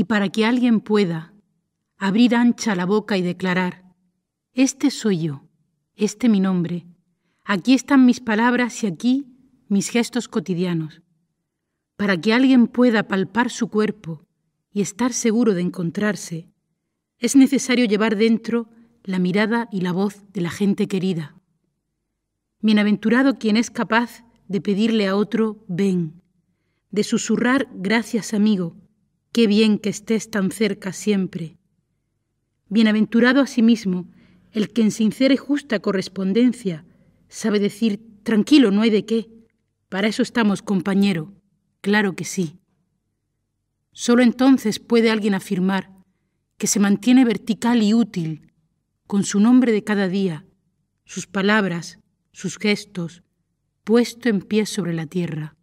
y para que alguien pueda abrir ancha la boca y declarar, Este soy yo, este mi nombre, aquí están mis palabras y aquí mis gestos cotidianos, para que alguien pueda palpar su cuerpo y estar seguro de encontrarse, es necesario llevar dentro la mirada y la voz de la gente querida. Bienaventurado quien es capaz de pedirle a otro, ven, de susurrar, gracias amigo, qué bien que estés tan cerca siempre. Bienaventurado asimismo el que en sincera y justa correspondencia sabe decir, tranquilo, no hay de qué, para eso estamos, compañero, claro que sí. Solo entonces puede alguien afirmar que se mantiene vertical y útil, con su nombre de cada día, sus palabras, sus gestos, puesto en pie sobre la tierra.